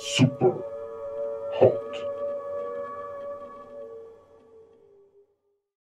super hot.